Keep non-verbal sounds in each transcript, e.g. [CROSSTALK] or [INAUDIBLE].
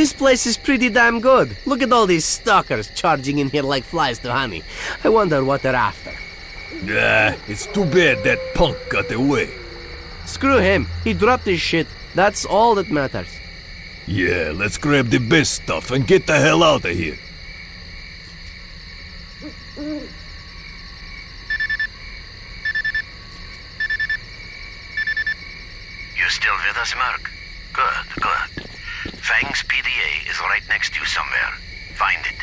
This place is pretty damn good. Look at all these stalkers charging in here like flies to honey. I wonder what they're after. Nah, it's too bad that punk got away. Screw him. He dropped his shit. That's all that matters. Yeah, let's grab the best stuff and get the hell out of here. You still with us, Mark? Good, good. Fangs PDA is right next to you somewhere. Find it.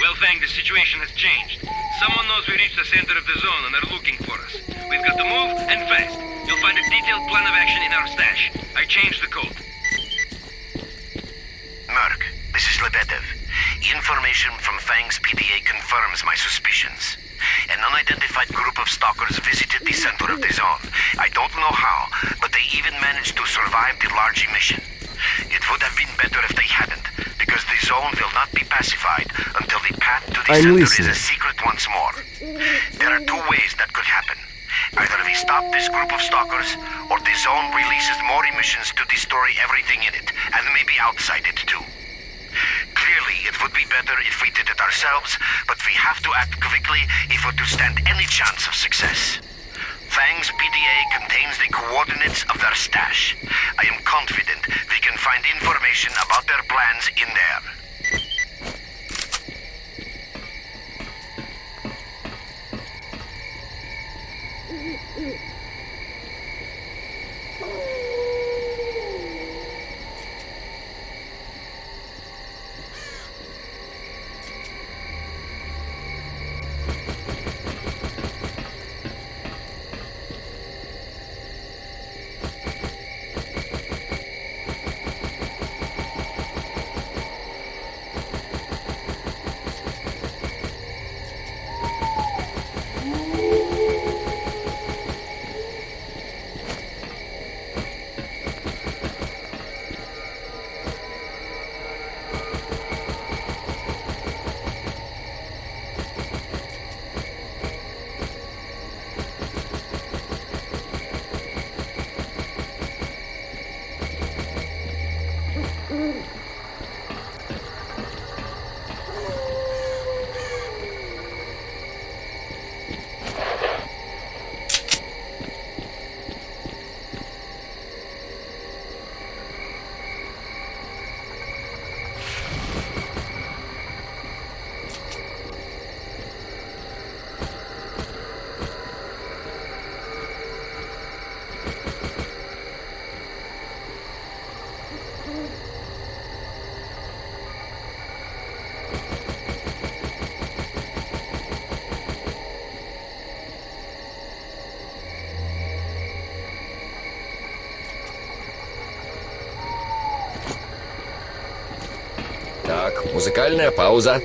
Well, Fang, the situation has changed. Someone knows we reached the center of the zone and they're looking for us. We've got to move and fast. You'll find a detailed plan of action in our stash. I changed the code. Merc, this is Lebedev. Information from Fang's PDA confirms my suspicions. An unidentified group of stalkers visited the center of the zone. I don't know how, but they even managed to survive the large emission. It would have been better if they hadn't, because the zone will not be pacified until the path to the I'm center listening. is a secret once more. There are two ways that could happen. Either we stop this group of stalkers, or the zone releases more emissions to destroy everything in it, and maybe outside it too. Clearly, it would be better if we did it ourselves, but we have to act quickly if we're to stand any chance of success. Fang's PDA contains the coordinates of their stash. I am confident we can find information about their plans in there. Музыкальная пауза.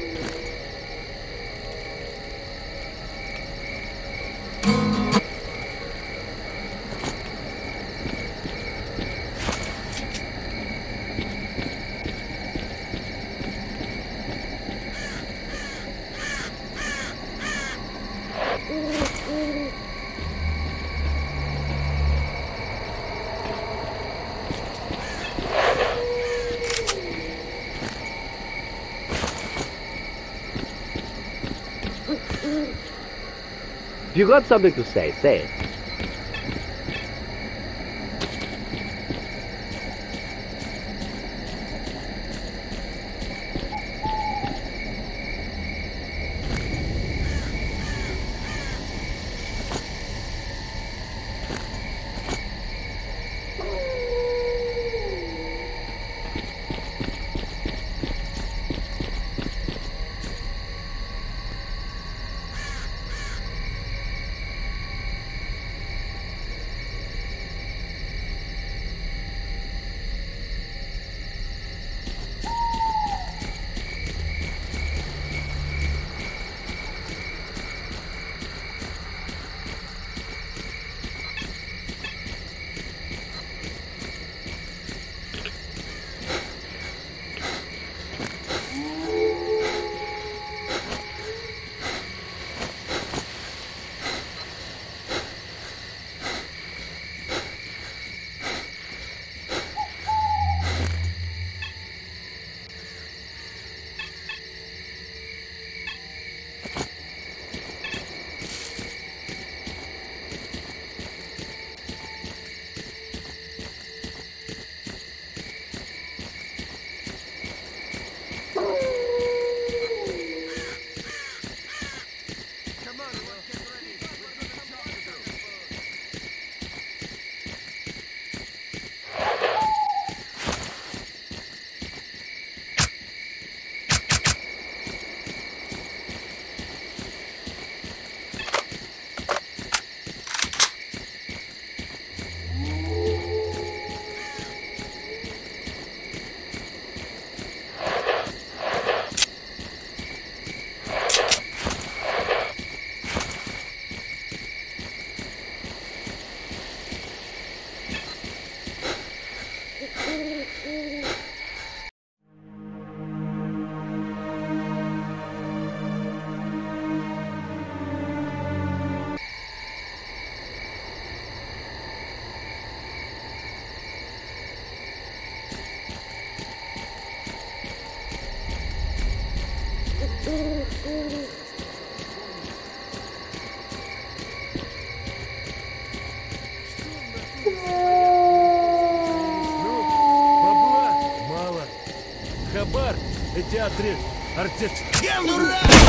You got something to say, say смотри, артист. Я дурак!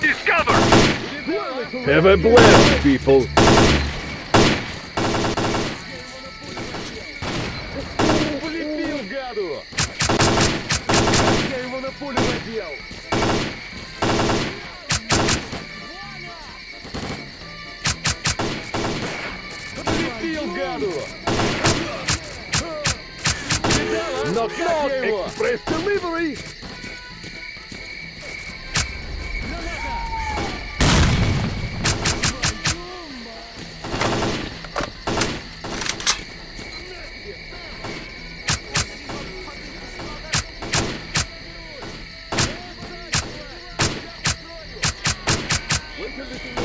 Discovered! Have a blast, people. Give it.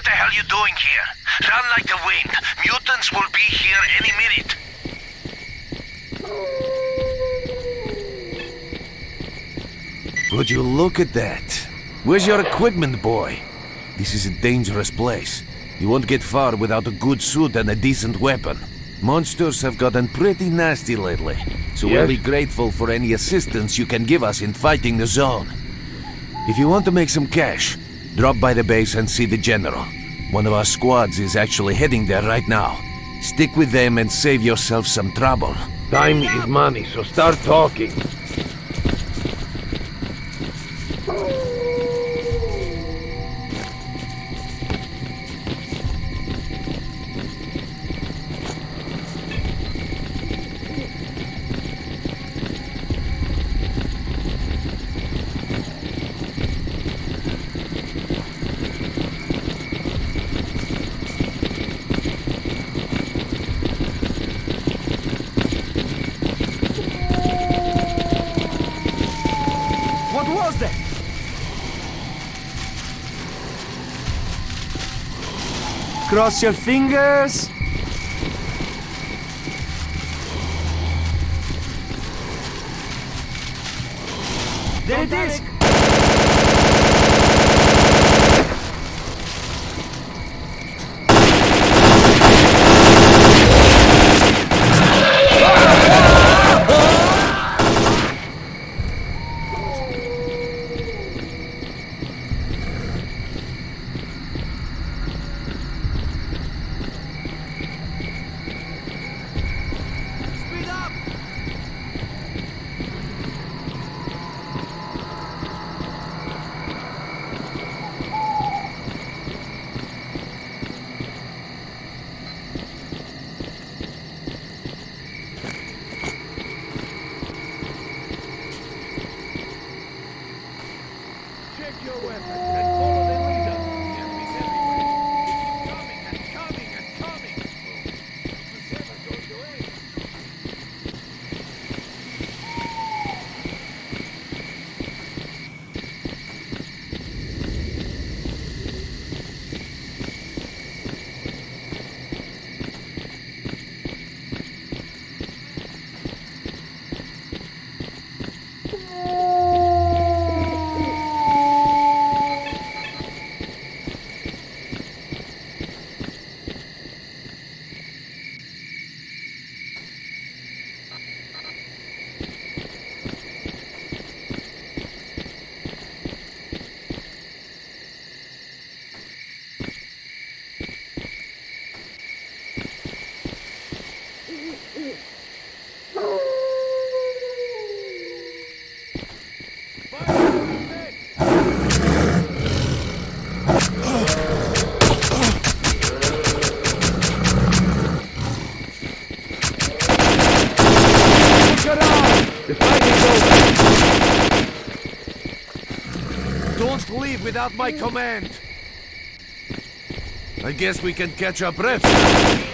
What the hell you doing here? Run like the wind. Mutants will be here any minute. Would you look at that? Where's your equipment, boy? This is a dangerous place. You won't get far without a good suit and a decent weapon. Monsters have gotten pretty nasty lately, so we'll be grateful for any assistance you can give us in fighting the zone. If you want to make some cash, drop by the base and see the general. One of our squads is actually heading there right now. Stick with them and save yourself some trouble. Time is money, so start talking. Cross your fingers. Without my command. I guess we can catch our breath.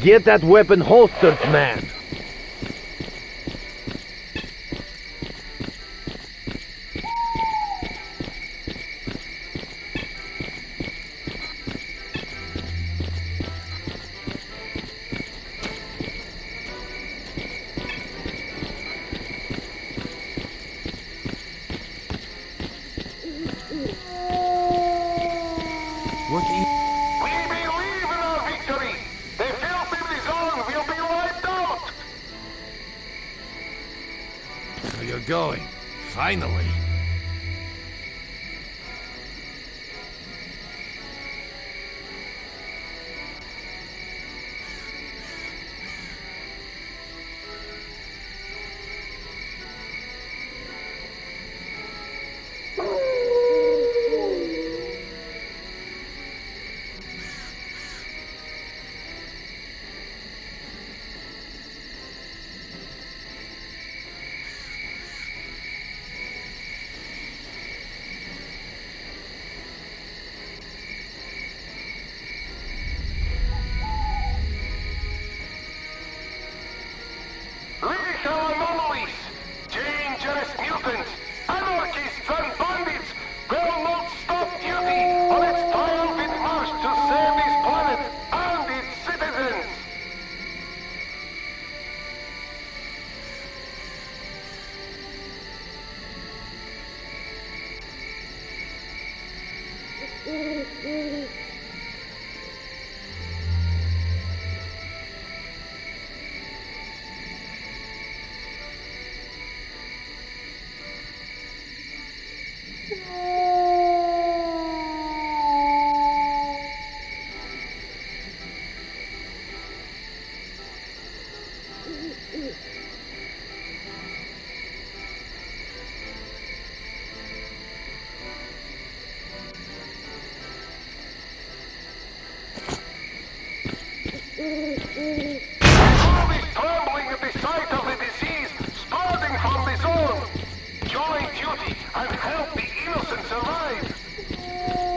Get that weapon holstered, man. Finally. happens.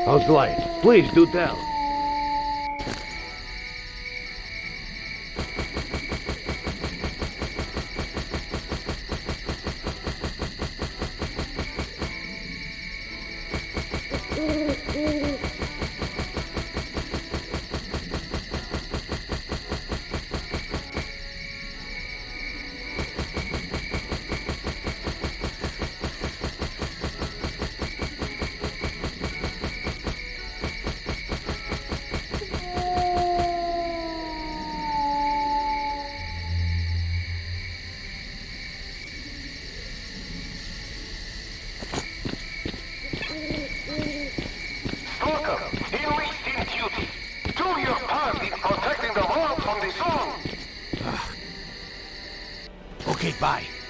How's life? Please do tell. Bye.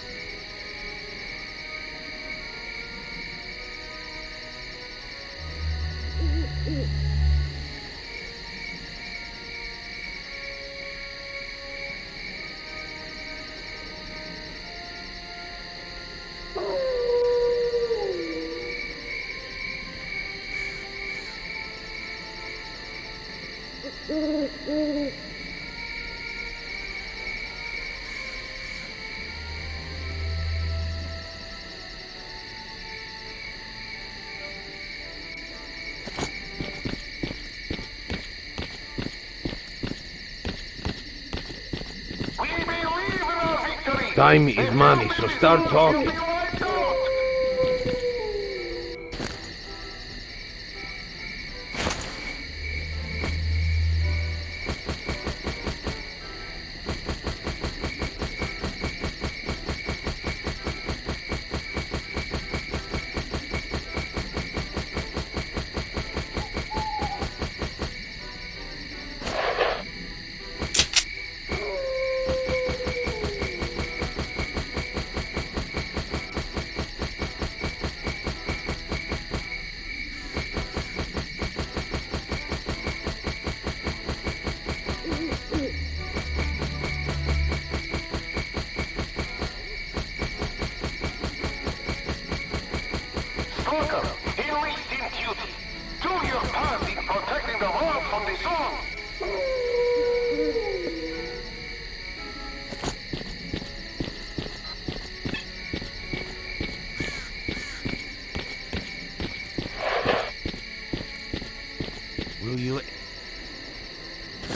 Time is money, so start talking.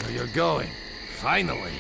Where you're going. Finally.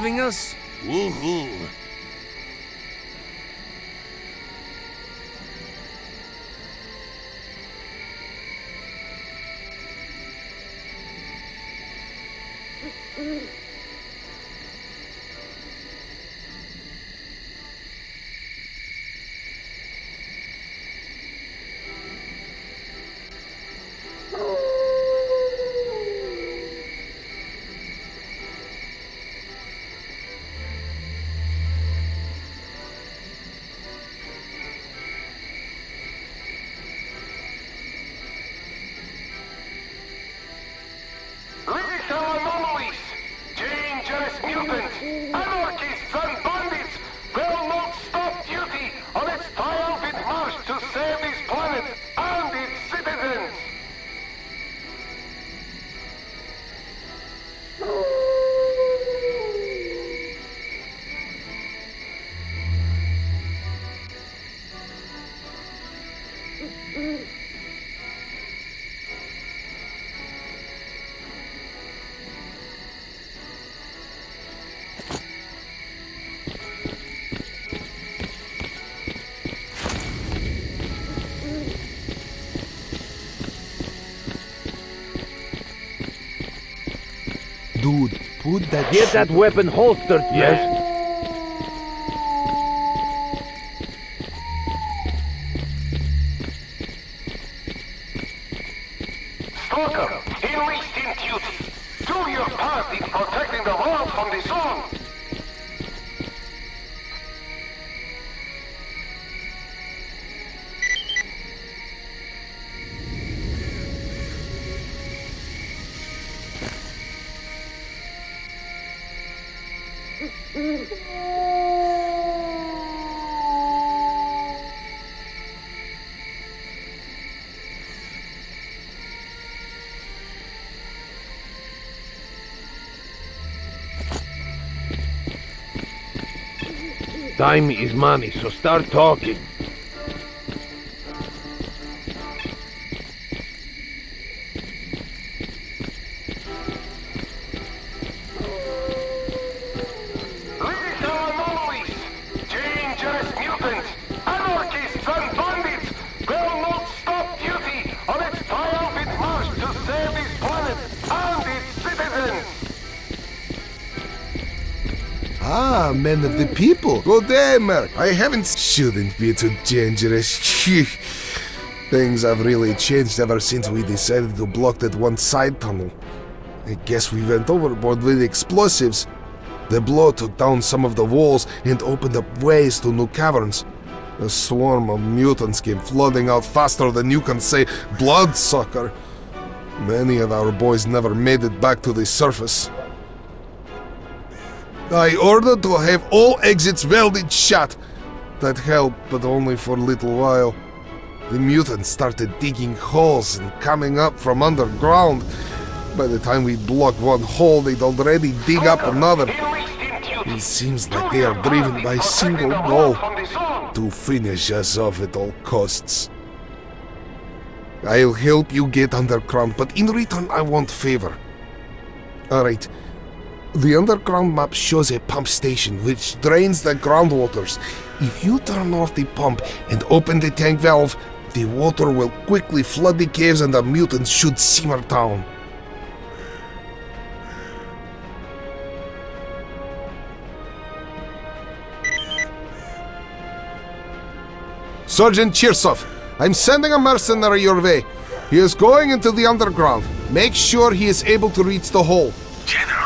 Are you leaving us? Woohoo! Dude, put that Get that weapon holstered, yes? Time is money, so start talking. The people. Good day, Merc. I haven't. Shouldn't be too dangerous. [LAUGHS] Things have really changed ever since we decided to block that one side tunnel. I guess we went overboard with explosives. The blow took down some of the walls and opened up ways to new caverns. A swarm of mutants came flooding out faster than you can say bloodsucker. Many of our boys never made it back to the surface. I ordered to have all exits welded shut. That helped, but only for a little while. The mutants started digging holes and coming up from underground. By the time we blocked one hole, they'd already dig up another. It seems like they are driven by a single goal to finish us off at all costs. I'll help you get underground, but in return, I want favor. Alright. The underground map shows a pump station which drains the groundwaters. If you turn off the pump and open the tank valve, the water will quickly flood the caves and the mutants should simmer down. Sergeant Chirsov, I'm sending a mercenary your way. He is going into the underground. Make sure he is able to reach the hole. General,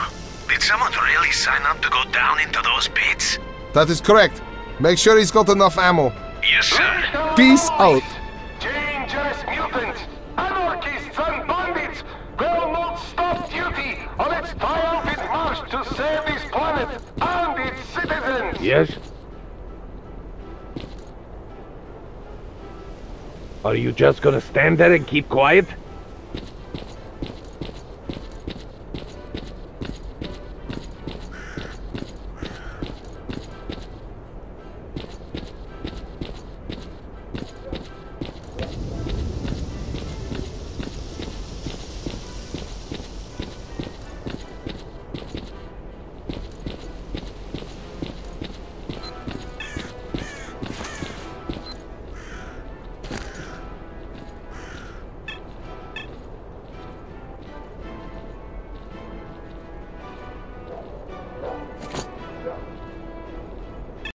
did someone really sign up to go down into those pits? That is correct. Make sure he's got enough ammo. Yes, sir. Peace out. Dangerous mutants, anarchists and bandits will not stop duty on its triumphant march to save this planet and its citizens. Yes? Are you just gonna stand there and keep quiet?